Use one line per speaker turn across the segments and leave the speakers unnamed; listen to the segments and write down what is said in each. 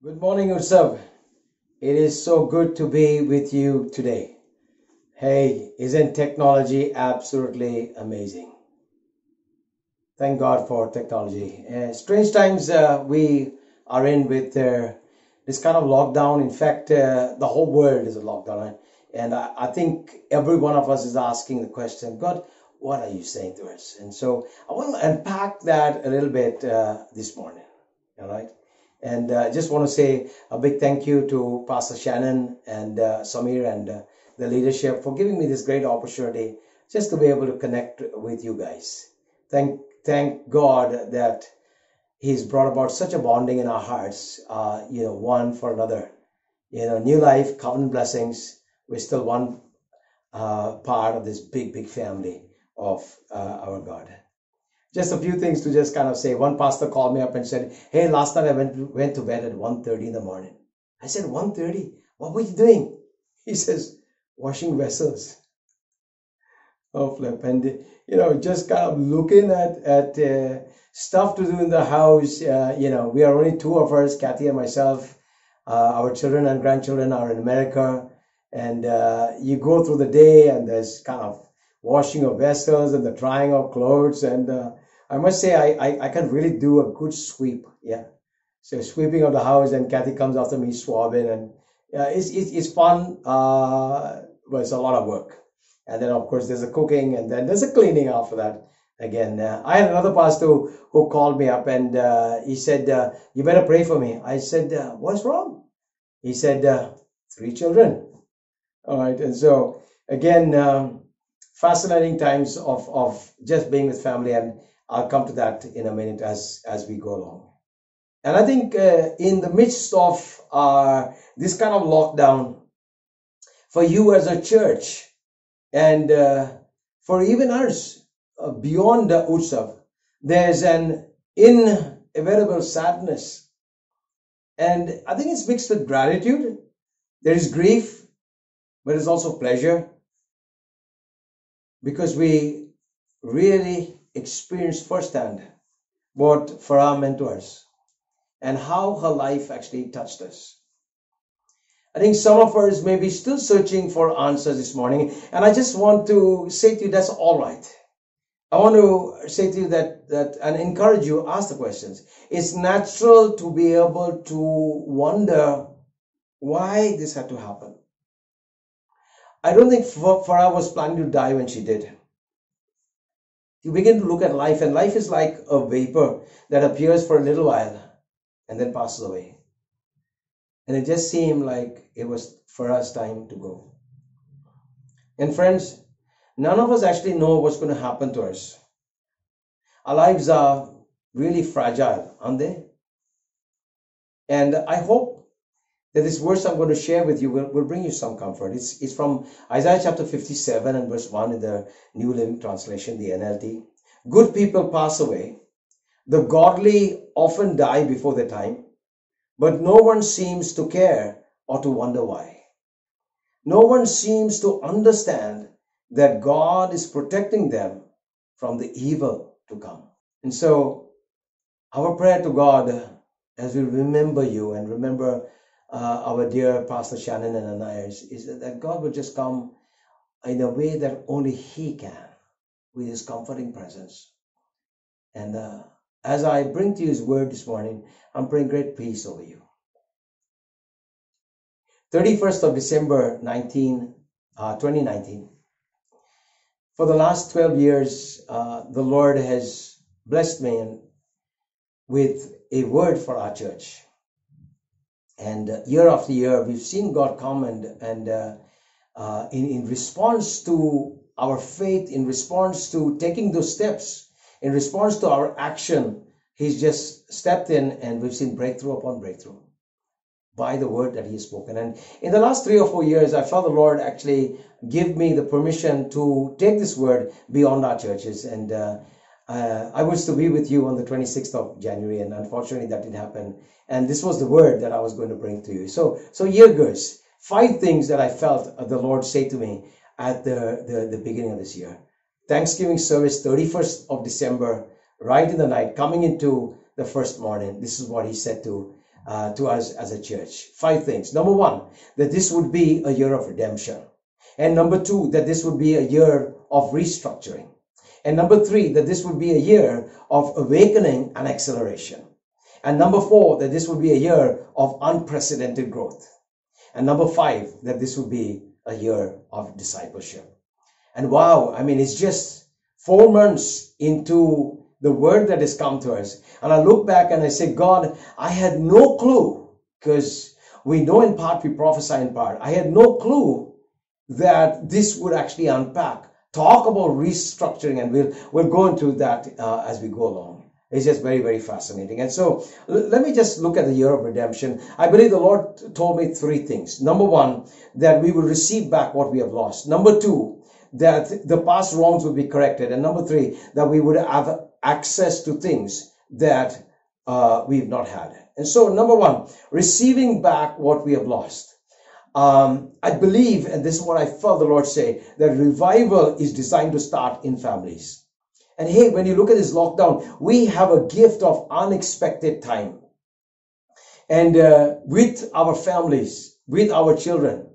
Good morning, Utsav. It is so good to be with you today. Hey, isn't technology absolutely amazing? Thank God for technology. Uh, strange times uh, we are in with uh, this kind of lockdown. In fact, uh, the whole world is a lockdown. And I, I think every one of us is asking the question, God, what are you saying to us? And so I want to unpack that a little bit uh, this morning. All right. And I uh, just want to say a big thank you to Pastor Shannon and uh, Samir and uh, the leadership for giving me this great opportunity just to be able to connect with you guys. Thank, thank God that He's brought about such a bonding in our hearts, uh, you know, one for another. You know, new life, covenant blessings. We're still one uh, part of this big, big family of uh, our God just a few things to just kind of say. One pastor called me up and said, Hey, last night I went to, went to bed at 1.30 in the morning. I said, 1.30? What were you doing? He says, washing vessels. Oh, flip. And, you know, just kind of looking at, at uh, stuff to do in the house. Uh, you know, we are only two of us, Kathy and myself. Uh, our children and grandchildren are in America. And uh, you go through the day and there's kind of washing of vessels and the drying of clothes and uh, I must say, I, I, I can really do a good sweep. Yeah. So sweeping of the house and Kathy comes after me swabbing and yeah, it's, it's, it's fun. Uh, but it's a lot of work. And then, of course, there's a cooking and then there's a cleaning after that. Again, uh, I had another pastor who, called me up and uh, he said, uh, you better pray for me. I said, uh, what's wrong? He said, uh, three children. All right. And so again, um, fascinating times of, of just being with family and I'll come to that in a minute as, as we go along. And I think uh, in the midst of this kind of lockdown, for you as a church, and uh, for even us uh, beyond the Utsav, there's an inevitable sadness. And I think it's mixed with gratitude. There is grief, but there's also pleasure because we really experienced firsthand what Farah meant to us and how her life actually touched us. I think some of us may be still searching for answers this morning, and I just want to say to you that's all right. I want to say to you that, that and encourage you, ask the questions. It's natural to be able to wonder why this had to happen. I don't think Farah was planning to die when she did you begin to look at life, and life is like a vapor that appears for a little while and then passes away. And it just seemed like it was for us time to go. And friends, none of us actually know what's going to happen to us. Our lives are really fragile, aren't they? And I hope that this verse I'm going to share with you will, will bring you some comfort. It's, it's from Isaiah chapter 57 and verse 1 in the New Living Translation, the NLT. Good people pass away. The godly often die before their time, but no one seems to care or to wonder why. No one seems to understand that God is protecting them from the evil to come. And so, our prayer to God as we remember you and remember uh, our dear Pastor Shannon and Ananias is that, God will just come in a way that only He can with His comforting presence. And uh, as I bring to you His word this morning, I'm praying great peace over you. 31st of December 19, uh, 2019. For the last 12 years, uh, the Lord has blessed me with a word for our church. And uh, year after year, we've seen God come and, and uh, uh, in, in response to our faith, in response to taking those steps, in response to our action, He's just stepped in and we've seen breakthrough upon breakthrough by the word that He has spoken. And in the last three or four years, I felt the Lord actually give me the permission to take this word beyond our churches. And uh, I was to be with you on the 26th of January, and unfortunately that didn't happen. And this was the word that I was going to bring to you. So, so year goes. Five things that I felt the Lord say to me at the, the, the beginning of this year. Thanksgiving service, 31st of December, right in the night, coming into the first morning. This is what he said to uh, to us as a church. Five things. Number one, that this would be a year of redemption. And number two, that this would be a year of restructuring. And number three, that this would be a year of awakening and acceleration. And number four, that this would be a year of unprecedented growth. And number five, that this would be a year of discipleship. And wow, I mean, it's just four months into the word that has come to us. And I look back and I say, God, I had no clue because we know in part, we prophesy in part. I had no clue that this would actually unpack, talk about restructuring, and we'll, we'll go into that uh, as we go along. It's just very, very fascinating. And so l- let me just look at the year of redemption. I believe the Lord told me three things. Number one, that we will receive back what we have lost. Number two, that the past wrongs will be corrected. And number three, that we would have access to things that uh, we've not had. And so, number one, receiving back what we have lost. Um, I believe, and this is what I felt the Lord say, that revival is designed to start in families. And hey, when you look at this lockdown, we have a gift of unexpected time. And uh, with our families, with our children,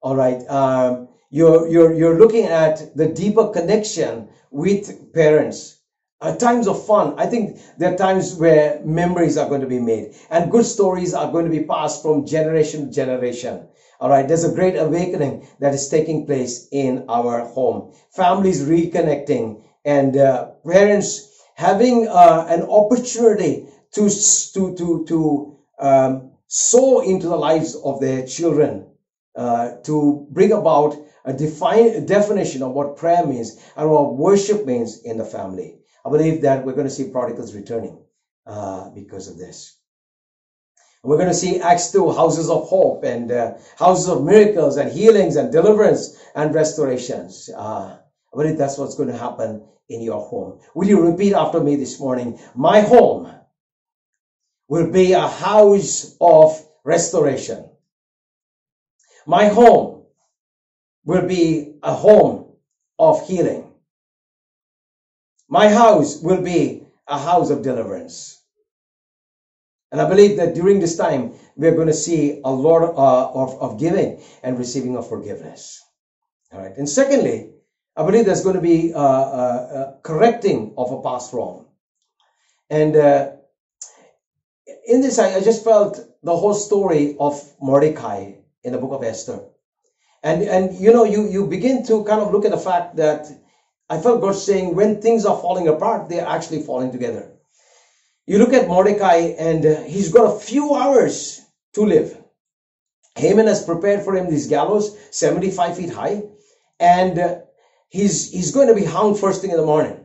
all right, um, you're, you're, you're looking at the deeper connection with parents. Uh, times of fun. I think there are times where memories are going to be made and good stories are going to be passed from generation to generation. All right. There's a great awakening that is taking place in our home. Families reconnecting and uh, parents having uh, an opportunity to, to, to, to um, sow into the lives of their children, uh, to bring about a define, definition of what prayer means and what worship means in the family. I believe that we're going to see prodigals returning uh, because of this. We're going to see Acts 2, houses of hope and uh, houses of miracles and healings and deliverance and restorations. Uh, I believe that's what's going to happen in your home. Will you repeat after me this morning? My home will be a house of restoration. My home will be a home of healing. My house will be a house of deliverance. And I believe that during this time, we're going to see a lot uh, of, of giving and receiving of forgiveness. All right. And secondly, I believe there's going to be a, a, a correcting of a past wrong. And uh, in this, I, I just felt the whole story of Mordecai in the book of Esther. And, and you know, you, you begin to kind of look at the fact that I felt God saying when things are falling apart, they're actually falling together. You look at Mordecai and uh, he's got a few hours to live. Haman has prepared for him this gallows, 75 feet high, and uh, he's, he's going to be hung first thing in the morning.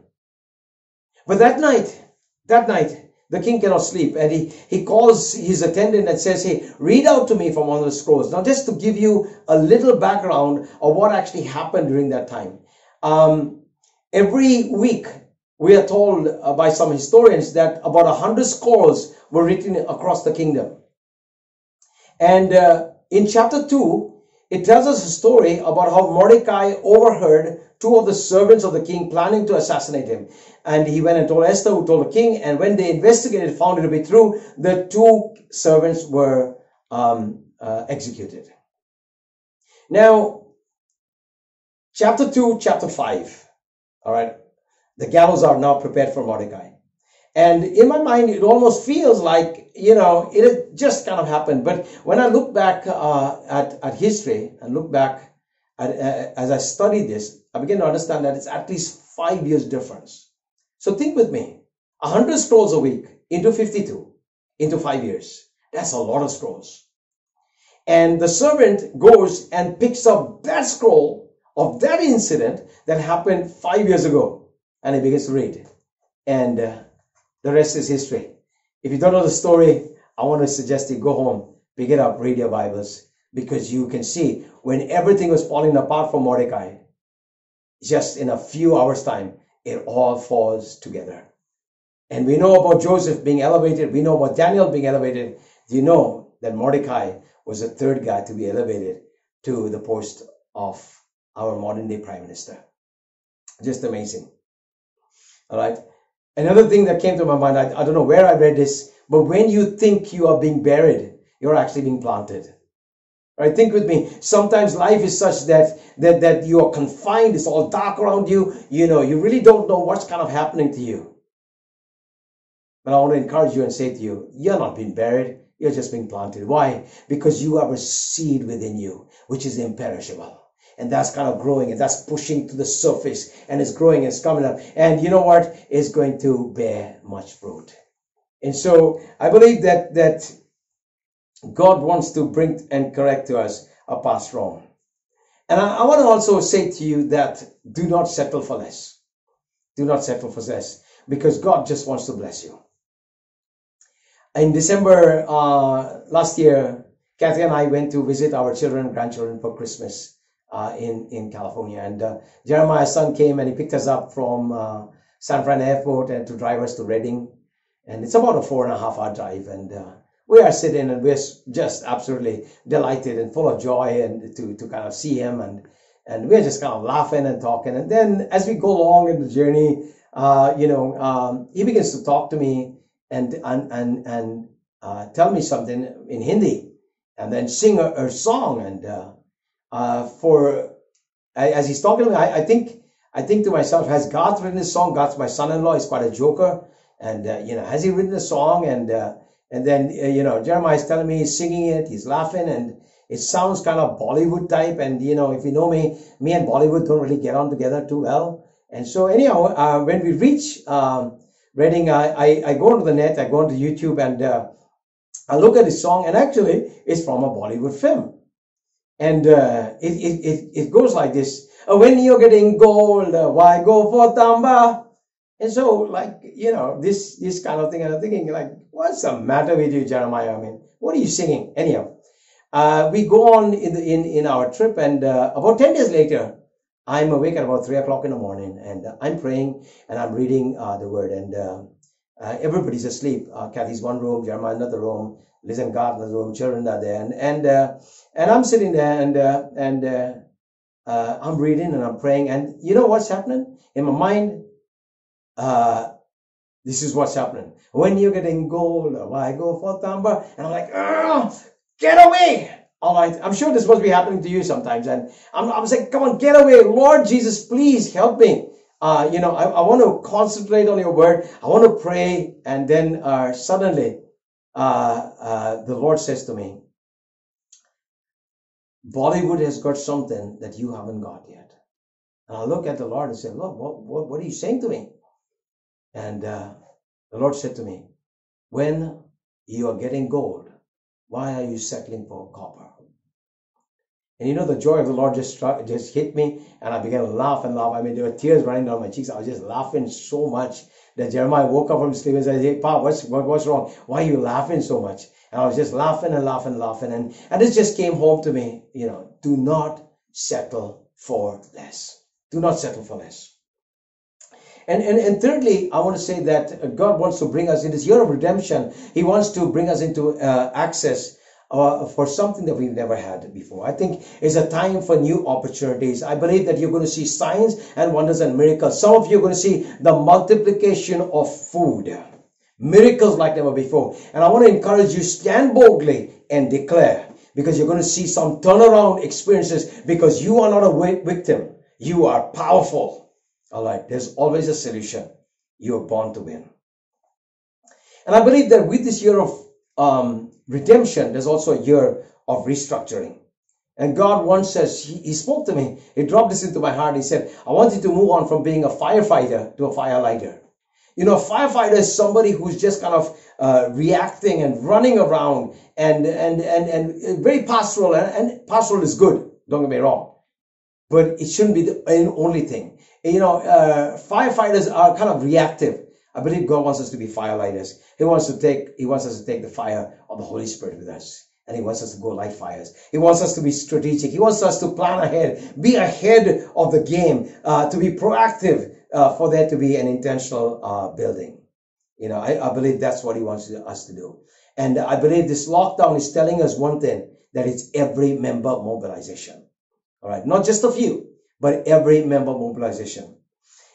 But that night, that night, the king cannot sleep and he, he calls his attendant and says, Hey, read out to me from one of the scrolls. Now, just to give you a little background of what actually happened during that time. Um, every week, we are told uh, by some historians that about a hundred scrolls were written across the kingdom. And uh, in chapter 2, it tells us a story about how Mordecai overheard two of the servants of the king planning to assassinate him. And he went and told Esther, who told the king. And when they investigated, found it to be true, the two servants were um, uh, executed. Now, chapter 2, chapter 5. All right. The gallows are now prepared for Mordecai. And in my mind, it almost feels like, you know, it just kind of happened. But when I look back uh, at, at history and look back at, uh, as I study this, I begin to understand that it's at least five years difference. So think with me, 100 scrolls a week into 52, into five years. That's a lot of scrolls. And the servant goes and picks up that scroll of that incident that happened five years ago. And he begins to read. And uh, the rest is history. If you don't know the story, I want to suggest you go home, pick it up, read your Bibles, because you can see when everything was falling apart for Mordecai, just in a few hours' time, it all falls together. And we know about Joseph being elevated. We know about Daniel being elevated. Do you know that Mordecai was the third guy to be elevated to the post of our modern day prime minister? Just amazing. All right. Another thing that came to my mind, I, I don't know where I read this, but when you think you are being buried, you're actually being planted. Right? Think with me. Sometimes life is such that, that, that you are confined. It's all dark around you. You know, you really don't know what's kind of happening to you. But I want to encourage you and say to you, you're not being buried. You're just being planted. Why? Because you have a seed within you, which is imperishable. And that's kind of growing and that's pushing to the surface and it's growing it's coming up. And you know what? It's going to bear much fruit. And so I believe that, that God wants to bring and correct to us our past wrong. And I, I want to also say to you that do not settle for less. Do not settle for less because God just wants to bless you. In December uh, last year, Kathy and I went to visit our children and grandchildren for Christmas uh, in, in California. And uh, Jeremiah's son came and he picked us up from uh, San Fran Airport and to drive us to Redding. And it's about a four and a half hour drive. And uh, we are sitting and we're just absolutely delighted and full of joy and to, to kind of see him. And, and we're just kind of laughing and talking. And then as we go along in the journey, uh, you know, um, he begins to talk to me and, and, and, and uh, tell me something in Hindi and then sing a, a song. And uh, for as he's talking I, I, think I think to myself, has God written this song? God's my son-in-law is quite a joker, and uh, you know, has he written a song? And uh, and then uh, you know, Jeremiah is telling me he's singing it, he's laughing, and it sounds kind of Bollywood type. And you know, if you know me, me and Bollywood don't really get on together too well. And so anyhow, uh, when we reach um, Redding, I, I, I go onto the net, I go onto YouTube, and I look at this song, and actually, it's from a Bollywood film. And uh, it, it, it, it goes like this. Uh, when you're getting gold, uh, why go for tamba? And so, like, you know, this, this kind of thing, and I'm thinking, like, what's the matter with you, Jeremiah? I mean, what are you singing? Anyhow, uh, we go on in, the, in, in our trip, and uh, about 10 days later, I'm awake at about 3 o'clock in the morning, and uh, I'm praying, and I'm reading uh, the word, and everybody's asleep. Kathy's one room, Jeremiah another room, And God in the room, children are there, and, and and I'm sitting there and, uh, and, uh, uh, I'm reading and I'm praying. And you know what's happening in my mind? Uh, this is what's happening. When you're getting gold, why go for tamba? And I'm like, get away. All right. I'm sure this must be happening to you sometimes. And I'm, I'm saying, come on, get away. Lord Jesus, please help me. Uh, you know, I, I want to concentrate on your word. I want to pray. And then, uh, suddenly, uh, uh, the Lord says to me, Bollywood has got something that you haven't got yet. And I look at the Lord and say, Lord, what, what, what are you saying to me? And uh, the Lord said to me, when you are getting gold, why are you settling for copper? And you know, the joy of the Lord just struck, just hit me, and I began to laugh and laugh. I mean, there were tears running down my cheeks. I was just laughing so much that Jeremiah woke up from sleep and said, Hey, Pa, what's, what, what's wrong? Why are you laughing so much? And I was just laughing and laughing and laughing. And, and it just came home to me, you know, do not settle for less. Do not settle for less. And, and, and thirdly, I want to say that God wants to bring us in this year of redemption. He wants to bring us into uh, access uh, for something that we've never had before. I think it's a time for new opportunities. I believe that you're going to see signs and wonders and miracles. Some of you are going to see the multiplication of food miracles like never before. And I want to encourage you, stand boldly and declare because you're going to see some turnaround experiences because you are not a victim. You are powerful. All right. There's always a solution. You are born to win. And I believe that with this year of um, redemption, there's also a year of restructuring. And God once says, he, he, spoke to me. He dropped this into my heart. He said, I want you to move on from being a firefighter to a firelighter. You know, a firefighter is somebody who's just kind of uh, reacting and running around and and and and very pastoral and, and pastoral is good. Don't get me wrong, but it shouldn't be the only thing. You know, uh, firefighters are kind of reactive. I believe God wants us to be firelighters. He wants to take He wants us to take the fire of the Holy Spirit with us. And he wants us to go like fires. He wants us to be strategic. He wants us to plan ahead, be ahead of the game, uh, to be proactive, uh, for there to be an intentional uh, building. You know, I, I believe that's what he wants us to do. And I believe this lockdown is telling us one thing, that it's every member mobilization. All right. Not just a few, but every member mobilization.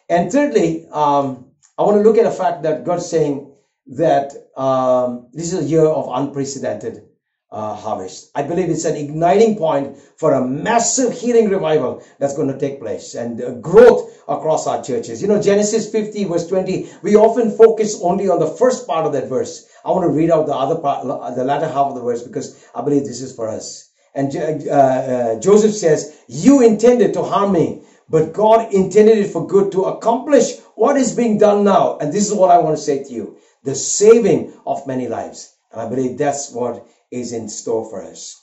And thirdly, um, I want to look at the fact that God's saying that um, this is a year of unprecedented uh, harvest. I believe it's an igniting point for a massive healing revival that's going to take place and uh, growth across our churches. You know, Genesis 50 verse 20, we often focus only on the first part of that verse. I want to read out the other part, the latter half of the verse because I believe this is for us. And uh, uh, Joseph says, you intended to harm me, but God intended it for good to accomplish what is being done now. And this is what I want to say to you. The saving of many lives. And I believe that's what is in store for us.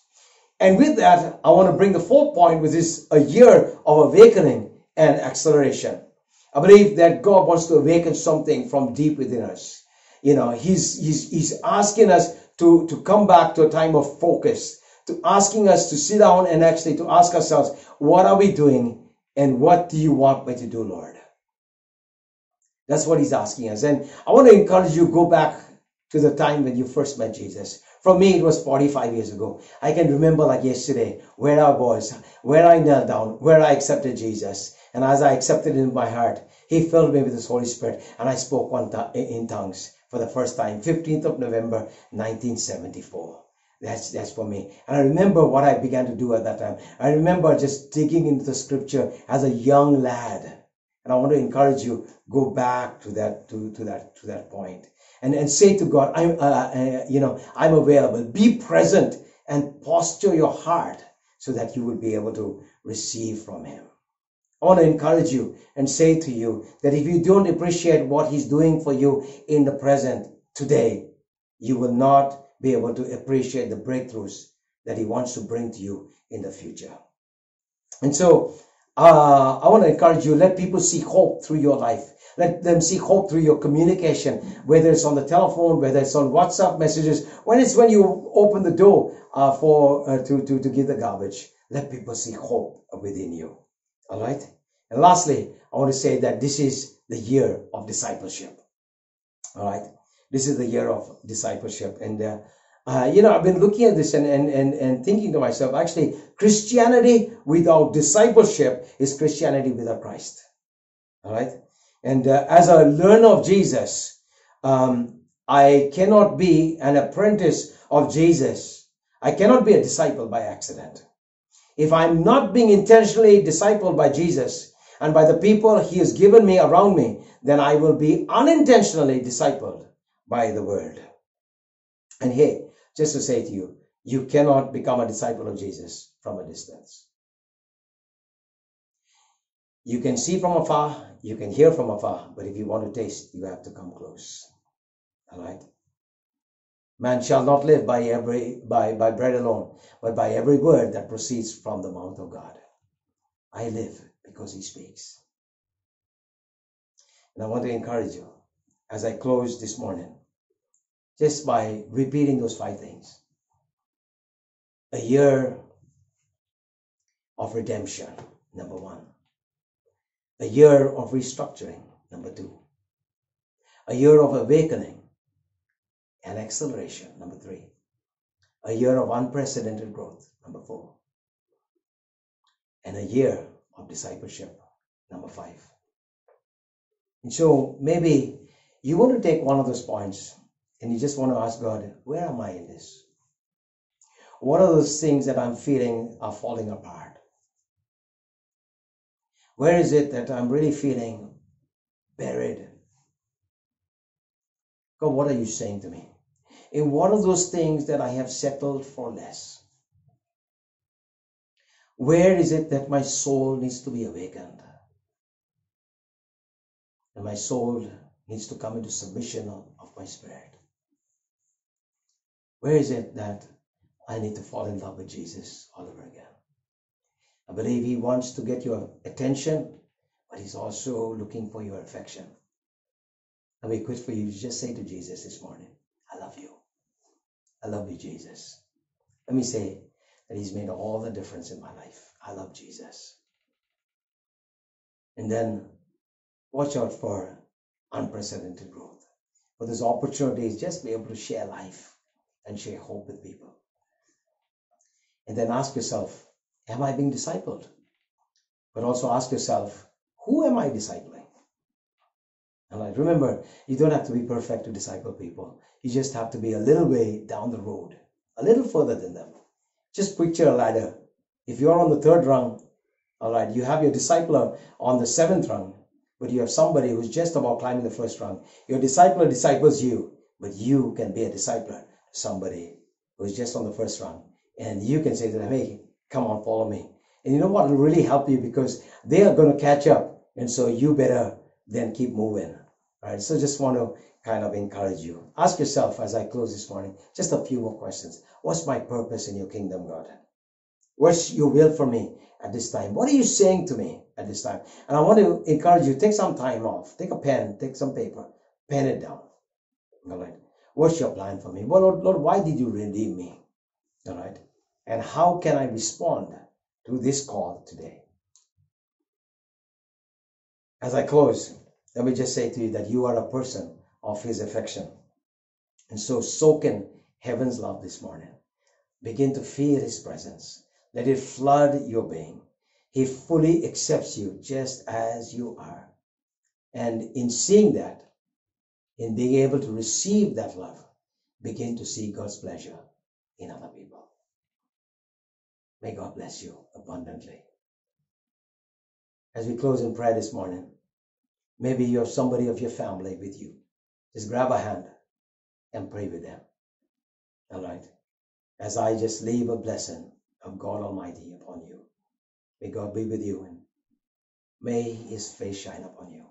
And with that, I want to bring the fourth point, which is a year of awakening and acceleration. I believe that God wants to awaken something from deep within us. You know, He's, He's, He's asking us to, to come back to a time of focus, to asking us to sit down and actually to ask ourselves, what are we doing and what do you want me to do, Lord? That's what He's asking us. And I want to encourage you, go back to the time when you first met Jesus. For me, it was 45 years ago. I can remember like yesterday where I was, where I knelt down, where I accepted Jesus. And as I accepted him in my heart, He filled me with His Holy Spirit and I spoke one in tongues for the first time, 15th of November, 1974. That's, that's for me. And I remember what I began to do at that time. I remember just digging into the scripture as a young lad. And I want to encourage you, go back to that, to, to that, to that point and, and say to God, I'm, uh, uh, you know, I'm available. Be present and posture your heart so that you will be able to receive from Him. I want to encourage you and say to you that if you don't appreciate what He's doing for you in the present today, you will not be able to appreciate the breakthroughs that He wants to bring to you in the future. And so, uh, I want to encourage you, let people see hope through your life. Let them see hope through your communication, whether it's on the telephone, whether it's on WhatsApp messages, when it's when you open the door uh, for uh, to, to, to give the garbage. Let people see hope within you. All right. And lastly, I want to say that this is the year of discipleship. All right. This is the year of discipleship. And, uh, uh, you know, I've been looking at this and, and, and, and thinking to myself, actually, Christianity without discipleship is Christianity without Christ. All right. And uh, as a learner of Jesus, um, I cannot be an apprentice of Jesus. I cannot be a disciple by accident. If I'm not being intentionally discipled by Jesus and by the people he has given me around me, then I will be unintentionally discipled by the world. And hey, just to say to you, you cannot become a disciple of Jesus from a distance. You can see from afar, you can hear from afar, but if you want to taste, you have to come close. All right? Man shall not live by every by, by bread alone, but by every word that proceeds from the mouth of God. I live because he speaks. And I want to encourage you as I close this morning, just by repeating those five things. A year of redemption, number one. A year of restructuring, number two. A year of awakening and acceleration, number three. A year of unprecedented growth, number four. And a year of discipleship, number five. And so maybe you want to take one of those points and you just want to ask God, where am I in this? What are those things that I'm feeling are falling apart? Where is it that I'm really feeling buried? God, what are you saying to me? In what are those things that I have settled for less? Where is it that my soul needs to be awakened? And my soul needs to come into submission of, of my spirit. Where is it that I need to fall in love with Jesus all over again? I believe He wants to get your attention, but He's also looking for your affection. And we quit for you to just say to Jesus this morning, I love you. I love you, Jesus. Let me say that He's made all the difference in my life. I love Jesus. And then watch out for unprecedented growth. For those opportunities, just be able to share life and share hope with people. And then ask yourself, Am I being discipled? But also ask yourself, who am I discipling? And like, remember, you don't have to be perfect to disciple people. You just have to be a little way down the road, a little further than them. Just picture a ladder. If you're on the third rung, all right, you have your discipler on the seventh rung, but you have somebody who's just about climbing the first rung. Your discipler disciples you, but you can be a discipler somebody who's just on the first rung. And you can say to them, hey, come on, follow me. And you know what will really help you because they are going to catch up. And so you better then keep moving. Right. So just want to kind of encourage you. Ask yourself as I close this morning, just a few more questions. What's my purpose in your kingdom, God? What's your will for me at this time? What are you saying to me at this time? And I want to encourage you, take some time off. Take a pen, take some paper, pen it down. All right. What's your plan for me? Well, Lord, Lord why did you redeem me? All right. And how can I respond to this call today? As I close, let me just say to you that you are a person of his affection. And so soak in heaven's love this morning. Begin to feel his presence. Let it flood your being. He fully accepts you just as you are. And in seeing that, in being able to receive that love, begin to see God's pleasure in other people. May God bless you abundantly. As we close in prayer this morning, maybe you have somebody of your family with you. Just grab a hand and pray with them. All right. As I just leave a blessing of God Almighty upon you. May God be with you and may his face shine upon you.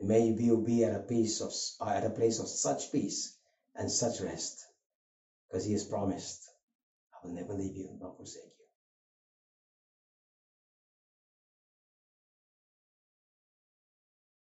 May you be at a peace of uh, at a place of such peace and such rest. Because he has promised, I will never leave you nor forsake you.